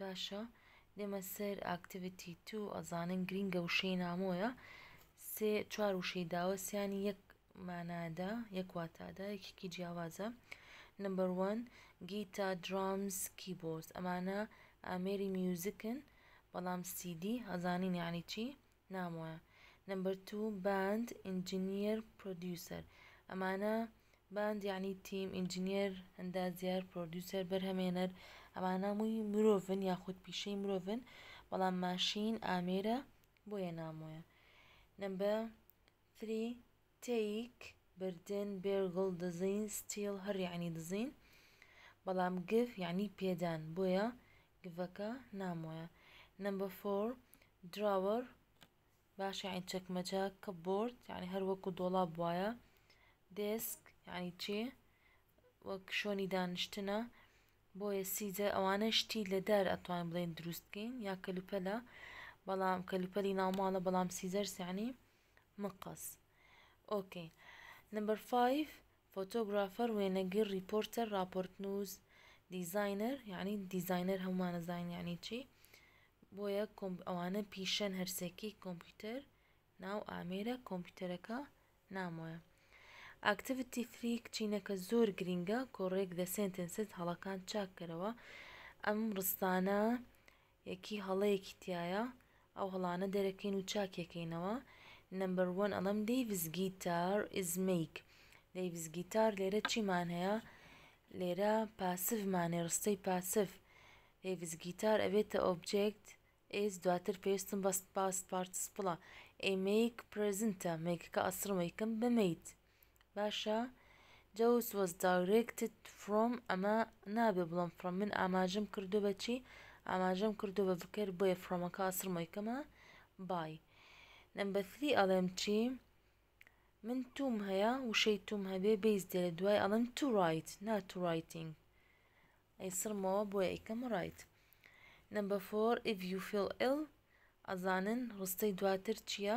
باشە دێمە سەر ئاکتیڤیتی توو ئەزانن گرینگە وشەی نامۆیە سێ چوار وشەی داوە سیانی یەک مانادا یەک واتادا یەکێکی جیاوازە نمبر وەن گیتا درامز کیبۆرس ئەمانە ئامێری میوزکن بەڵام سیدی ئەزانین یعنی چی نام وایە نەمبەر توو باند ئینجینیەر پرۆدیوسەر ئەمانە باند یەعنی تیم ئینجینیەر ئەندازیار پرۆدیوسەر بەرهەمێنەر ئەمانە هەمووی مرۆڤن یاخود پیشەی مرۆڤن بەڵام ماشین ئامێرە بۆیە نام وایە نەمبەر ثری تەیک بردن بێرگڵ دزین ستیڵ هەر یەعنی دزین بەڵام گڤ یەعنی پێدان بۆیە گڤەکە نامۆیە نەمبەر فۆر دراوەر باش یەعنی چەکمەجە کپ بۆرد یەعنی هەر وەکو دۆڵاب وایە دێسک یەعنی چی وەک شۆنی دانیشتنە بۆیە سیجە ئەوانە شتی لە دار ئەتوانین بڵێن دروستکەین یا کەلوپەلە بەڵام کەلوپەلی ناوماڵە بەڵام سیزەرس یەعنی مقەس ئۆکەی نمبەر فایڤ فۆتۆگرافەر، وێنەگر، ڕیپۆرتەر، ڕاپۆرتنووس، دیزاینەر، یانی دیزاینەر هەموومان ئەزانین یانی چی، بۆیە کۆمپ ئەوانە پیشەن هەرسێکی کۆمپیوتەر ناو ئامێرە کۆمپیوتەرەکە نامۆیە. ئاکتیڤیتی ثری کچینەکە زۆر گرینگە کۆڕێک دە سێنتێنسز هەڵەکان چاککەرەوە ئەم ڕستانە یەکی هەڵەیەکی تیایە ئەو هەڵانە دەرەکەین و چاکیەکەینەوە نەمبەر وەن ئەڵێم دەیڤس گیتار ئیز مەیک دەیڤس گیتار لێرە چیمان هەیە لێرە پاسڤمانێ ڕستەی پاسڤ دەیڤس گیتار ئەبێتە ئۆبجێکت ئێس دواتر پێویستم بەس پاس پارتسپڵە ئەی مەیک پرێزنتە مەیکەکە ئەسڕمەیکەم بە مەیت باشە جوز وەز دایرێکتد فرۆم ئەمە نابێ بڵۆم فرۆم من ئاماژەم کردۆ بە چی ئاماژەم کردۆ بە بکەر بۆیە فرۆمەکە ئەسڕمۆی کەمە بای نەمبە ثری ئەڵێم چی من توم هەیە وشەی توم هەبێ بێز دێ لە دوای ئەڵێم تو ڕایت نا تو ڕایتینگ ئەی سڕمەوە بۆیە ئیکەم ڕایت نەمبە فۆر ئیڤ یو فیل ئیل ئەزانن ڕستەی دواتر چییە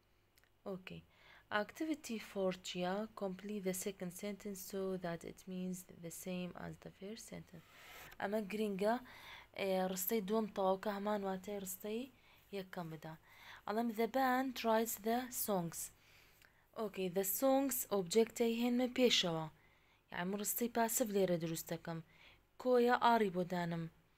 ئۆکەی ئاکتیڤیتی فۆر چیە؟ کۆمپلیت زە سێکند سێنتنس سۆ زات ئیت مینس زە سەیم ئەز زە فێرست سێنتنس ئەمە گرینگە ڕستەی دووەم تەواوکە هەمان واتای ڕستەی یەکەم بدا ئەڵێم زە باند رایتس زە سۆنگس ئۆکەی زە سۆنگس ئۆبجێکتی هێنمە پێشەوە یان من ڕستەی پاسڤ لێرە دروست دەکەم کۆیە ئاڕی بۆ دانم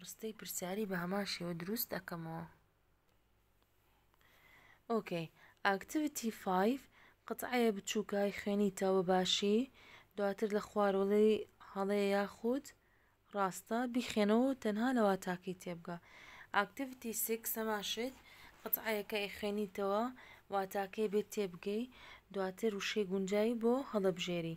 ڕستەی پرسیاری بە هەمان شێوە دروست ئەکەمەوە ئۆکەی ئاکتیڤتی 5 قەتعەیە بچووکای خوێنیتە بە باشی دواتر لە خوارەوەی هەڵەیە یاخود ڕاستە بیخێنەوە تەنها لەوە تاکی تێبگە ئاکتیڤتی 6 سەما شت قەتعەیەکە خوێنیتەوە واتاکەی بێت تێبگەی دواتر وشەی گونجای بۆ هەڵەبژێری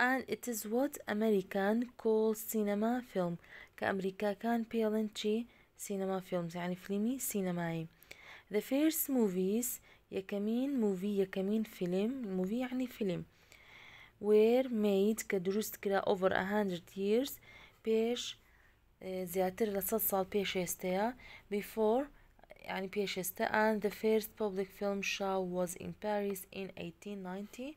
ئاند ئیتز وات ئەمریکان کۆڵ سینەما فیلم، کە ئەمریکاکان پێڵێن چی؟ سینەما فیلمز یانی فلیمی سینەمایی The first movies یەکەمین موڤی یەکەمین فیلم موڤی یانی فیلم were made کە دروست کرا over a hundred years پێش زیاتر لە سەد ساڵ پێش ئێستەیە before یعنی پێش ئێستا and the first public film show was in Paris in 1890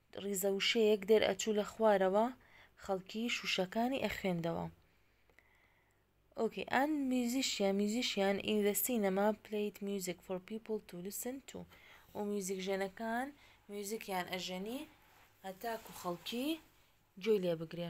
ڕیزە وشەیەک دەر ئەچوو لە خوارەوە خەڵکی شوشەکانی ئەخوێندەوە ئۆکی ئەند میوزیشیا میوزیشیان ئین دە سینەما پلیت میوزیک فۆر پیپل تو لسن تو و میوزیک ژەنەکان میوزیکیان ئەژەنی هەتاکو خەڵکی گوێی لێ بگرێ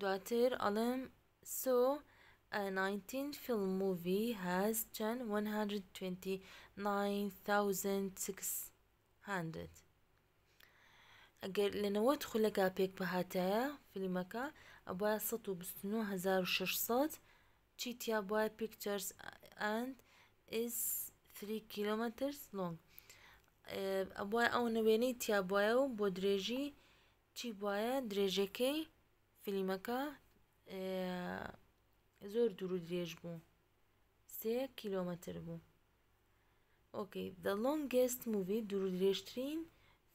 دواتر ئەڵێم سۆ ناینتین فیلم موڤی هاز چەند وەن هەندرد توێنتی ناین ساوزەند سکس هەندرد ئەگەر لە نەوەد خولەکا پێک بهاتایە فیلمەکە ئەبوایە سەد و بیست و نۆ هەزار و شەش سەد چی تیا بوایە پیکچەرس ئەند ئیز ثری کیلۆمەترس لۆنگ ئەبوایە ئەوەنە وێنەی تیا بوایە و بۆ درێژی چی بوایە درێژەکەی فلیمەکە زۆر دوورو درێژ بوو سێ کیلۆمەتر بوو ئۆکەی the longest movie دوورو درێژترین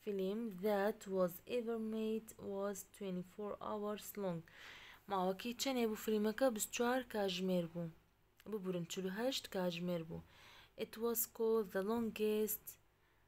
فیلم that was ever made was 24 hours long ماوەکەی چەنێ بوو فیلمەکە 24 کاژمێر بوو ببورن 48 کاژمێر بوو it was called the longest